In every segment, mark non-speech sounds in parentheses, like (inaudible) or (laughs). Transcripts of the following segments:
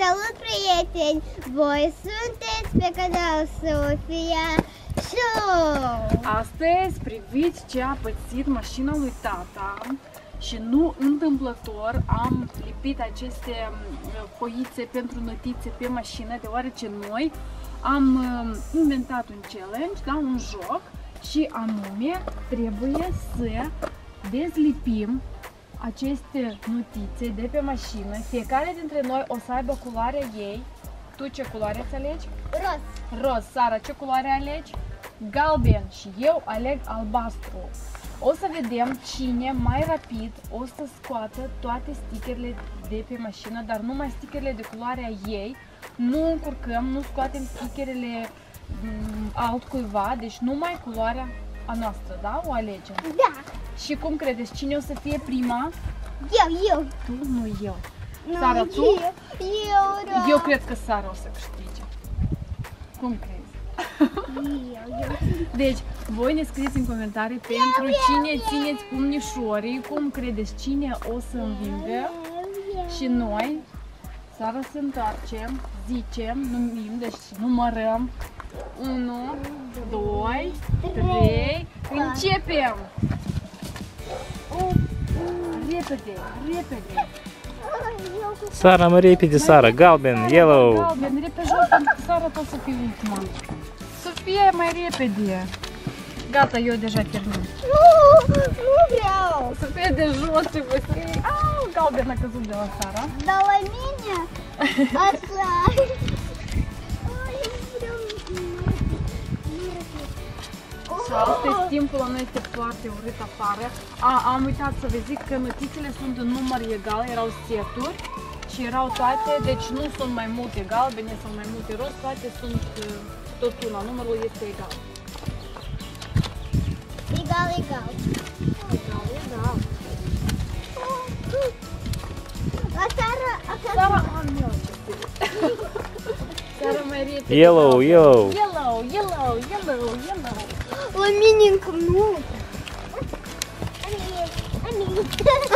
Salut prieteni! Voi sunteți pe canal Sofia Show! Astăzi priviți ce a pățit mașina lui tata și nu întâmplător am lipit aceste mm, foițe pentru notițe pe mașină, deoarece noi am mm, inventat un challenge, da, un joc și anume trebuie să dezlipim aceste notițe de pe mașină. Fiecare dintre noi o să aibă culoarea ei. Tu ce culoare ți alegi? Roz! Roz. Sara, ce culoare alegi? Galben. Și eu aleg albastru. O să vedem cine mai rapid o să scoată toate stickerele de pe mașină, dar numai stickerele de culoarea ei. Nu încurcăm, nu scoatem stickerele mm, altcuiva, deci numai culoarea a noastră, da? O alegem. Da! Și cum credeți, cine o să fie prima? Eu, eu! Tu, nu eu. Nu, Sara, tu? Eu, eu, da. Eu cred că Sara o să câștige. Cum crezi? Eu, eu. Deci, voi ne scrieți în comentarii pentru cine țineți pumnișorii, cum credeți cine o să învingă și noi, Sara să întoarcem, zicem, numim, deci numărăm 1, 2, 3, începem! Repede, repede! Eu cu Sara, mai repede, Sara. Galben, yellow. Galben, repede jos, pentru că Sara tot să fie ultima. Sofia, mai repede! Gata, eu deja termin. Nu, nu vreau! Să fie de Și astăzi timpul la noi este foarte urât afară. A, am uitat să vă zic că notițele sunt în număr egal, erau seturi și erau toate, deci nu sunt mai multe galbene sau mai multe roz, toate sunt uh, tot una, numărul este egal. Egal, egal. Egal, egal. La țară, acasă. Sara, am eu ce spune. Sara mai repede. Yellow, yellow. Yellow, yellow, yellow, yellow. La mine încă nu.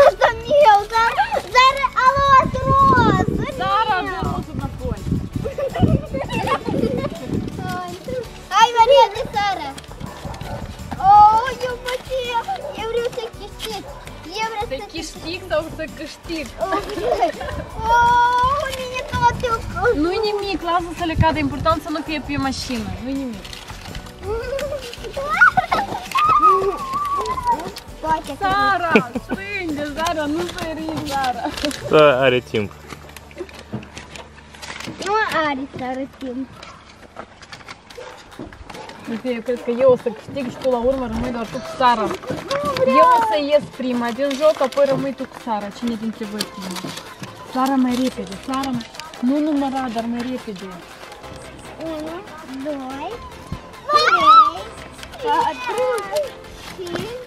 Asta meu, dar, dar a luat roz. Sara, dă rozul înapoi. Hai, Maria de Sara. Oh, eu mă știu. Eu vreau să câștig. Eu vreau Să să câștig sau să câștig? Oh, mine toate Nu-i nimic, lasă să le cadă, important să nu fie pe mașină, nu-i nimic. Toate. Sara, strânge, Sara, nu sări, Sara. Da, are timp. Nu are Sara timp. Uite, eu cred că eu o să câștig și tu la urmă rămâi doar tu cu Sara. Eu o să ies prima din joc, apoi rămâi tu cu Sara. Cine dintre voi prima? Sara mai repede, Sara, nu număra, dar mai repede. 1, 2, 3, 4, 5,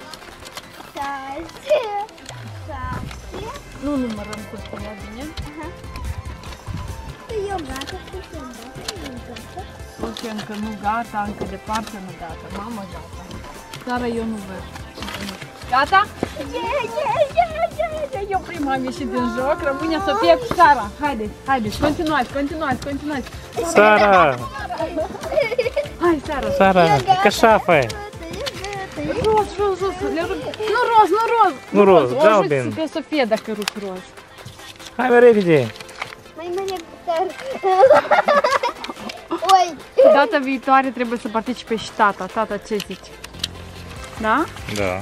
numărăm cu tine, bine? Eu gata, suntem gata, eu gata. Sofia încă nu gata, încă departe nu gata. Mama gata. Sara, eu nu văd. Gata? Yeah, yeah, yeah, yeah, yeah. Eu prima am ieșit din joc, rămâne Sofia cu Sara. Haideți, haideți, continuați, continuați, continuați. Sara, Hai, Sara. Sara, ca șafă. Roz, roz, roz. Le rup. Nu roz, nu roz. Nu roz, O galben. ajuți pe Sofia dacă rup roz. Hai mai repede. Mai mare car. Oi, Data viitoare trebuie să participe și tata. Tata, ce zici? Da? Da.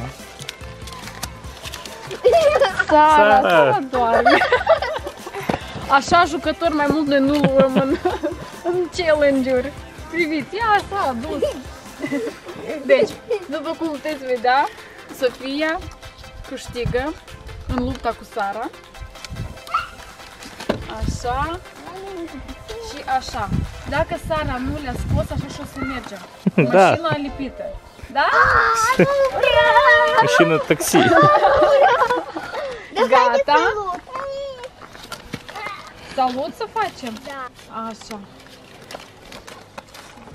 Sara, Sara. Sara doarme. Așa jucători mai mult noi nu luăm în, în challenge-uri. Priviți, ia asta, dus. Deci, după cum puteți vedea, Sofia câștigă în lupta cu Sara. Așa și așa. Dacă Sara nu le-a scos, așa și o să mergem. (laughs) Da. Mașina lipită. Da? Mașină taxi. (laughs) Gata? Salut să facem? Da. Așa.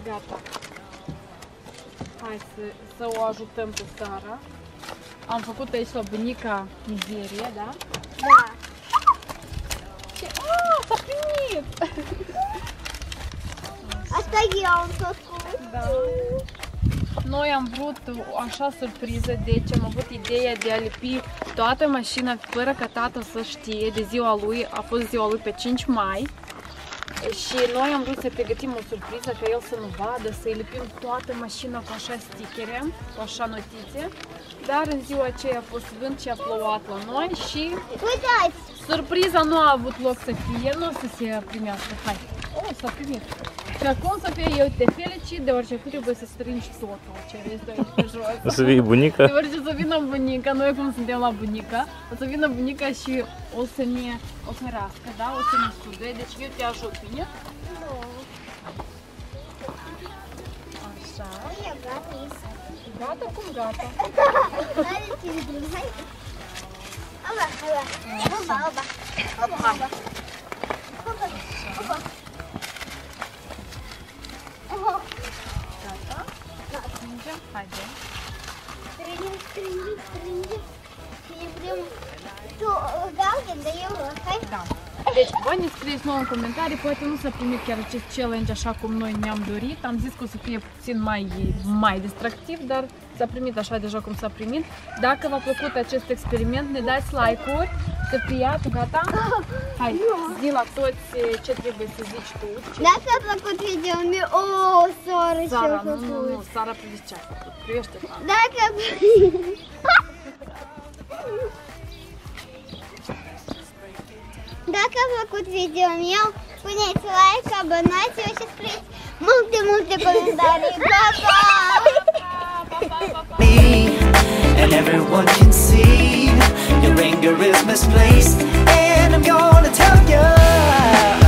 Gata. Hai să, să o ajutăm pe Sara. Am făcut aici la bunica mizerie, da? Da. Ce? Ah, s-a primit! Asta eu am făcut. Da. Noi am vrut o așa surpriză, deci am avut ideea de a lipi toată mașina fără ca tata să știe de ziua lui, a fost ziua lui pe 5 mai. Și noi am vrut să pregătim o surpriză ca el să nu vadă, să-i lipim toată mașina cu așa stickere, cu așa notițe. Dar în ziua aceea a fost vânt și a plouat la noi și Uitați! surpriza nu a avut loc să fie, nu o să se primească. Hai! O, s-a primit! Și acum să fie eu te felicit, deoarece tu trebuie să strângi totul ce vezi de aici pe jos. O să vii bunica? Deoarece să vină bunica, noi cum suntem la bunica, o să vină bunica și o să ne oferească, da? O să ne suge, deci eu te ajut, bine? Așa. Eu gata, Isa. Gata cum gata? Hai, ține drum, hai. Oba, oba, oba, oba, oba, oba. Oba, Strângem, strângem, strângem. Și vrem tu galben, dar eu roz, hai. Da. Deci, voi ne scrieți nouă în comentarii, poate nu s-a primit chiar acest challenge așa cum noi ne-am dorit. Am zis că o să fie puțin mai, mai distractiv, dar s-a primit așa deja cum s-a primit. Dacă v-a plăcut acest experiment, ne dați like-uri. Sofia, tu gata? Hai, zi la toți ce trebuie să zici tu. Ce... Dacă a plăcut videoul meu, o, soră și-a Sara, nu, nu, făcut. nu, Sara, privește ce a făcut. Privește ta. Dacă... (laughs) Dacă a plăcut videoul meu, puneți like, abonați-vă și scrieți multe, multe comentarii. Pa, pa! and everyone can see your anger is misplaced, and I'm gonna tell you.